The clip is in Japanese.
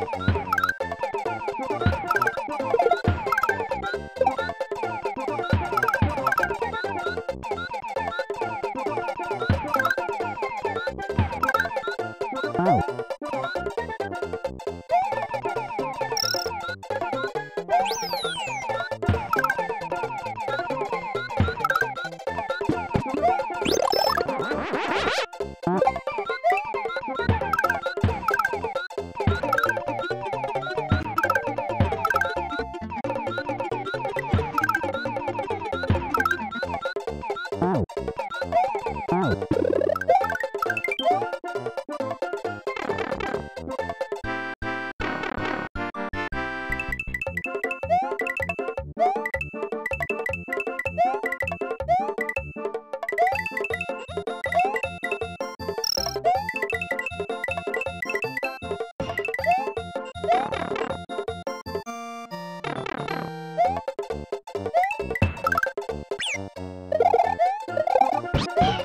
you you Yeah!